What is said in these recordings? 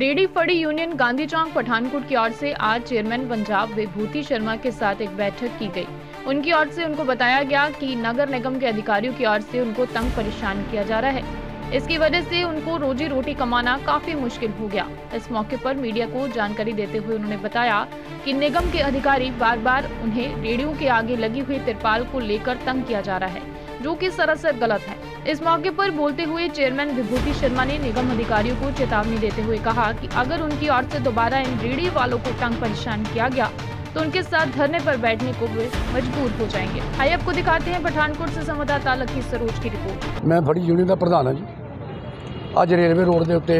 Ready फड़ी union Gandhi चौक, पठानकोट की ओर से आज चेयरमैन पंजाब विभूति शर्मा के साथ एक बैठक की गई। उनकी ओर से उनको बताया गया कि नगर निगम के अधिकारियों की ओर से उनको तंग परेशान किया जा रहा है। इसकी वजह से उनको रोजी रोटी कमाना काफ़ी मुश्किल हो गया। इस मौके पर मीडिया को जानकारी देते हुए उन्होंने बताया कि निगम के अधिकारी बार बार उन्हें रेडियो के आगे लगी हुई तिरपाल को लेकर तंग किया जा रहा है, जो कि सरासर गलत है। इस मौके पर बोलते हुए चेयरमैन विभूति शर्मा ने निगम अधिकारियों को चेतावनी देते हुए कहा कि अगर उनकी ओर से दोबारा इन रेडियो वालों को तंग परेशान किया गया तो उनके साथ धरने पर बैठने को वे मजबूर हो जाएंगे आइए आपको दिखाते हैं पठानकोट से संवाददाता लकी सरोज की रिपोर्ट ਮੈਂ ਫੜੀ ਯੂਨੀਅਨ ਦਾ ਪ੍ਰਧਾਨ ਹਾਂ ਜੀ ਅੱਜ ਰੇਲਵੇ ਰੋਡ ਦੇ ਉੱਤੇ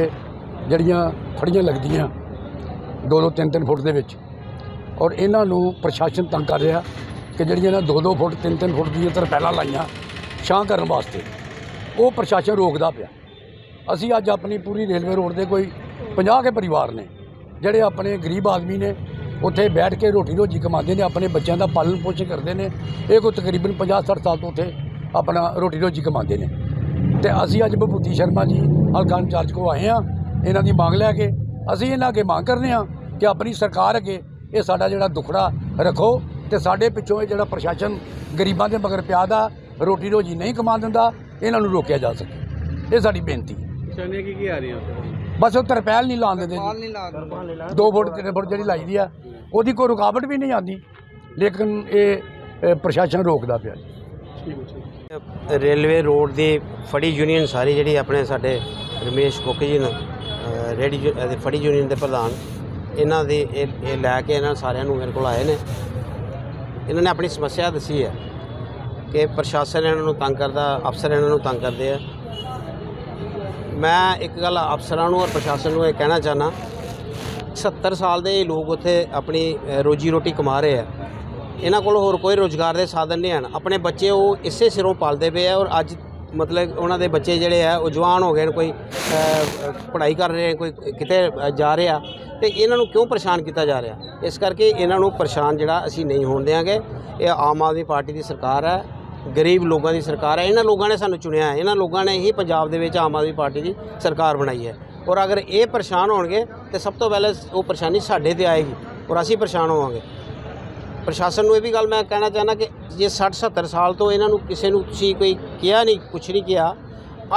ਜਿਹੜੀਆਂ ਫੜੀਆਂ ਲੱਗਦੀਆਂ ਦੋ ਦੋ ਤਿੰਨ ਤਿੰਨ ਫੁੱਟ ਦੇ ਵਿੱਚ ਔਰ ਇਹਨਾਂ ਨੂੰ ਪ੍ਰਸ਼ਾਸਨ ਤੰਗ ਕਰ ਰਿਹਾ ਕਿ ਜਿਹੜੀਆਂ ਇਹਨਾਂ ਦੋ ਦੋ ਫੁੱਟ ਤਿੰਨ ਤਿੰਨ ਫੁੱਟ ਦੀਆਂ ਤਰਪੈਲਾਂ ਲਾਈਆਂ ਛਾਂ ਕਰਨ ਵਾਸਤੇ ਉਹ ਪ੍ਰਸ਼ਾਸਨ ਰੋਕਦਾ ਪਿਆ। ਅਸੀਂ ਅੱਜ ਆਪਣੀ ਪੂਰੀ ਰੇਲਵੇ ਰੋਡ ਦੇ ਕੋਈ 50 ਕੇ ਪਰਿਵਾਰ ਨੇ, ਜਿਹੜੇ ਆਪਣੇ ਗਰੀਬ ਆਦਮੀ ਨੇ, ਉੱਥੇ ਬੈਠ ਕੇ ਰੋਟੀ ਰੋਜੀ ਕਮਾਉਂਦੇ ਨੇ, ਆਪਣੇ ਬੱਚਿਆਂ ਦਾ ਪਾਲਣ ਪੋਸ਼ਣ ਕਰਦੇ ਨੇ, ਇਹ ਕੋਈ ਤਕਰੀਬਨ 50 60 ਸਾਲ ਤੋਂ ਉੱਥੇ ਆਪਣਾ ਰੋਟੀ ਰੋਜੀ ਕਮਾਉਂਦੇ ਨੇ। ਤੇ ਅਸੀਂ ਅੱਜ ਬਭੂਤੀ ਸ਼ਰਮਾ ਜੀ, ਹਲਕਾ ਇੰਚਾਰਜ ਕੋ ਆਏ ਆ ਇਹਨਾਂ ਦੀ ਮੰਗ ਲੈ ਕੇ, ਅਸੀਂ ਇਹਨਾਂ ਅੱਗੇ ਮੰਗ ਕਰਨੇ ਆ ਕਿ ਆਪਣੀ ਸਰਕਾਰ ਅੱਗੇ ਇਹ ਸਾਡਾ ਜਿਹੜਾ ਦੁਖੜਾ ਰੱਖੋ ਤੇ ਸਾਡੇ ਪਿੱਛੋਂ ਇਹ ਜਿਹੜਾ ਪ੍ਰਸ਼ਾਸਨ ਗਰੀਬਾਂ ਦੇ ਮਗਰ ਪਿਆ ਦਾ, ਰੋਟੀ ਰੋਜੀ ਨਹੀਂ ਕਮਾ ਦਿੰਦਾ ਇਹਨਾਂ ਨੂੰ ਰੋਕਿਆ ਜਾ ਸਕੇ। ਇਹ ਸਾਡੀ ਬੇਨਤੀ ਹੈ। ਪਰੇਸ਼ਾਨੀਆਂ ਕੀ ਕੀ ਆ ਰਹੀਆਂ ਉੱਥੇ? ਬਸ ਉਹ ਤਰਪੈਲ ਨਹੀਂ ਲਾਉਣ ਦਿੰਦੇ ਜੀ। 2 ਫੁੱਟ 3 ਫੁੱਟ ਜਿਹੜੀ ਲਾਈ ਦੀ ਆ ਉਹਦੀ ਕੋਈ ਰੁਕਾਵਟ ਵੀ ਨਹੀਂ ਆਉਂਦੀ। ਲੇਕਿਨ ਇਹ ਪ੍ਰਸ਼ਾਸਨ ਰੋਕਦਾ ਪਿਆ ਜੀ। ਹੈ। ਰੇਲਵੇ ਰੋਡ ਦੀ ਫੜੀ ਯੂਨੀਅਨ ਸਾਰੀ ਜਿਹੜੀ ਆਪਣੇ ਸਾਡੇ ਰਮੇਸ਼ ਕੁੱਕ ਜੀ ਨੇ ਰੇਡੀ ਫੜੀ ਯੂਨੀਅਨ ਦੇ ਪ੍ਰਧਾਨ ਇਹਨਾਂ ਦੇ ਇਹ ਇਹ ਲੈ ਕੇ ਇਹਨਾਂ ਸਾਰਿਆਂ ਨੂੰ ਮੇਰੇ ਕੋਲ ਆਏ ਨੇ। ਇਹਨਾਂ ਨੇ ਆਪਣੀ ਸਮੱਸਿਆ ਦੱਸੀ ਹੈ। ਕਿ ਪ੍ਰਸ਼ਾਸਨ ਇਹਨਾਂ ਨੂੰ ਤੰਗ ਕਰਦਾ, ਅਫਸਰ ਇਹਨਾਂ ਨੂੰ ਤੰਗ ਕਰਦੇ ਆ। ਮੈਂ ਇੱਕ ਗੱਲ ਅਫਸਰਾਂ ਨੂੰ ਔਰ ਪ੍ਰਸ਼ਾਸਨ ਨੂੰ ਇਹ ਕਹਿਣਾ ਚਾਹਨਾ 70 ਸਾਲ ਦੇ ਲੋਕ ਉੱਥੇ ਆਪਣੀ ਰੋਜੀ ਰੋਟੀ ਕਮਾ ਰਹੇ ਆ। ਇਹਨਾਂ ਕੋਲ ਹੋਰ ਕੋਈ ਰੋਜ਼ਗਾਰ ਦੇ ਸਾਧਨ ਨਹੀਂ ਹਨ। ਆਪਣੇ ਬੱਚੇ ਉਹ ਇਸੇ ਸਿਰੋਂ ਪਾਲਦੇ ਪਏ ਆ ਔਰ ਅੱਜ ਮਤਲਬ ਉਹਨਾਂ ਦੇ ਬੱਚੇ ਜਿਹੜੇ ਆ, ਉਹ ਜਵਾਨ ਹੋ ਗਏ ਨੇ, ਕੋਈ ਪੜ੍ਹਾਈ ਕਰ ਰਹੇ ਨੇ, ਕੋਈ ਕਿਤੇ ਜਾ ਰਿਹਾ ਤੇ ਇਹਨਾਂ ਨੂੰ ਕਿਉਂ ਪਰੇਸ਼ਾਨ ਕੀਤਾ ਜਾ ਰਿਹਾ? ਇਸ ਕਰਕੇ ਇਹਨਾਂ ਨੂੰ ਪਰੇਸ਼ਾਨ ਜਿਹੜਾ ਅਸੀਂ ਨਹੀਂ ਹੋਣ ਦਿਆਂਗੇ। ਇਹ ਆਮ ਆਦਮੀ ਪਾਰਟੀ ਦੀ ਸਰਕਾਰ ਹੈ। ਗਰੀਬ ਲੋਕਾਂ ਦੀ ਸਰਕਾਰ ਹੈ, ਇਹਨਾਂ ਲੋਕਾਂ ਨੇ ਸਾਨੂੰ ਚੁਣਿਆ ਹੈ। ਇਹਨਾਂ ਲੋਕਾਂ ਨੇ ਹੀ ਪੰਜਾਬ ਦੇ ਵਿੱਚ ਆਮ ਆਦਮੀ ਪਾਰਟੀ ਦੀ ਸਰਕਾਰ ਬਣਾਈ ਹੈ। ਔਰ ਅਗਰ ਇਹ ਪਰੇਸ਼ਾਨ ਹੋਣਗੇ, ਤੇ ਸਭ ਤੋਂ ਪਹਿਲਾਂ ਉਹ ਪਰੇਸ਼ਾਨੀ ਸਾਡੇ ਤੇ ਆਏਗੀ ਔਰ ਅਸੀਂ ਪਰੇਸ਼ਾਨ ਹੋਵਾਂਗੇ। ਪ੍ਰਸ਼ਾਸਨ ਨੂੰ ਇਹ ਵੀ ਗੱਲ ਮੈਂ ਕਹਿਣਾ ਚਾਹੁੰਦਾ ਕਿ ਜੇ 60 70 ਸਾਲ ਤੋਂ ਇਹਨਾਂ ਨੂੰ ਕਿਸੇ ਨੂੰ ਤੁਸੀਂ ਕੋਈ ਕਿਹਾ ਨਹੀਂ, ਕੁਛ ਨਹੀਂ ਕਿਹਾ,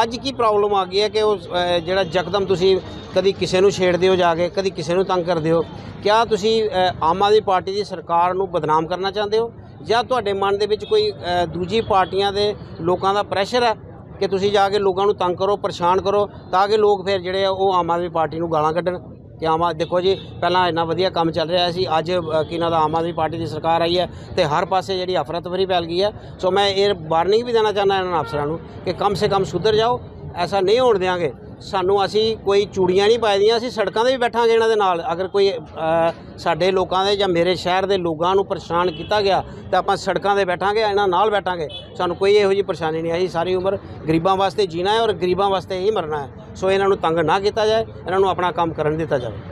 ਅੱਜ ਕੀ ਪ੍ਰੋਬਲਮ ਆ ਗਈ ਹੈ ਕਿ ਉਹ ਜਿਹੜਾ ਯਕਦਮ ਤੁਸੀਂ ਕਦੀ ਕਿਸੇ ਨੂੰ ਛੇੜਦੇ ਹੋ ਜਾ ਕੇ, ਕਦੀ ਕਿਸੇ ਨੂੰ ਤੰਗ ਕਰਦੇ ਹੋ, ਕਿਆ ਤੁਸੀਂ ਆਮ ਆਦਮੀ ਪਾਰਟੀ ਦੀ ਸਰਕਾਰ ਨੂੰ ਬਦਨਾਮ ਕਰਨਾ ਚਾਹੁੰਦੇ ਹੋ? ਜਾਂ ਤੁਹਾਡੇ ਮਨ ਦੇ ਵਿੱਚ ਕੋਈ ਦੂਜੀ ਪਾਰਟੀਆਂ ਦੇ ਲੋਕਾਂ ਦਾ ਪ੍ਰੈਸ਼ਰ ਹੈ ਕਿ ਤੁਸੀਂ ਜਾ ਕੇ ਲੋਕਾਂ ਨੂੰ ਤੰਗ ਕਰੋ ਪਰੇਸ਼ਾਨ ਕਰੋ ਤਾਂ ਕਿ ਲੋਕ ਫਿਰ ਜਿਹੜੇ ਆ ਉਹ ਆਮ ਆਦਮੀ ਪਾਰਟੀ ਨੂੰ ਗਾਲਾਂ ਕੱਢਣ? ਕਿ ਆਮ ਆਦ- ਦੇਖੋ ਜੀ ਪਹਿਲਾਂ ਇੰਨਾ ਵਧੀਆ ਕੰਮ ਚੱਲ ਰਿਹਾ ਸੀ ਅੱਜ ਅ, ਕੀ ਦਾ ਆਮ ਆਦਮੀ ਪਾਰਟੀ ਦੀ ਸਰਕਾਰ ਆਈ ਹੈ ਤੇ ਹਰ ਪਾਸੇ ਜਿਹੜੀ ਅਫਰਾਤਫਰੀ ਫੈਲ ਗਈ ਹੈ। ਸੋ ਮੈਂ ਇਹ ਵਾਰਨਿੰਗ ਵੀ ਦੇਣਾ ਚਾਹੁੰਦਾ ਇਹਨਾਂ ਅਫਸਰਾਂ ਨੂੰ ਕਿ ਕਮ ਸੇ ਕਮ ਸੁਧਰ ਜਾਓ ਐਸਾ ਨਹੀਂ ਹੋਣ ਦਿਆਂਗੇ। ਸਾਨੂੰ ਅਸੀਂ ਕੋਈ ਚੂੜੀਆਂ ਨਹੀਂ ਪਾਈਆਂ ਅਸੀਂ ਸੜਕਾਂ 'ਤੇ ਵੀ ਬੈਠਾਂਗੇ ਇਹਨਾਂ ਦੇ ਨਾਲ। ਅਗਰ ਕੋਈ ਸਾਡੇ ਲੋਕਾਂ ਦੇ ਜਾਂ ਮੇਰੇ ਸ਼ਹਿਰ ਦੇ ਲੋਕਾਂ ਨੂੰ ਪਰੇਸ਼ਾਨ ਕੀਤਾ ਗਿਆ, ਤਾਂ ਆਪਾਂ ਸੜਕਾਂ 'ਤੇ ਬੈਠਾਂਗੇ, ਇਹਨਾਂ ਨਾਲ ਬੈਠਾਂਗੇ। ਸਾਨੂੰ ਕੋਈ ਇਹੋ ਜਿਹੀ ਪਰੇਸ਼ਾਨੀ ਨਹੀਂ ਆਈ ਸਾਰੀ ਉਮਰ ਗਰੀਬਾਂ ਵਾਸਤੇ ਜੀਣਾ ਹੈ ਔਰ ਗਰੀਬਾਂ ਵਾਸਤੇ ਹੀ ਮਰਨਾ ਹੈ। ਸੋ ਇਹਨਾਂ ਨੂੰ ਤੰਗ ਨਾ ਕੀਤਾ ਜਾਏ, ਇਹਨਾਂ ਨੂੰ ਆਪਣਾ ਕੰਮ ਕਰਨ ਦਿੱਤਾ ਜਾਵੇ।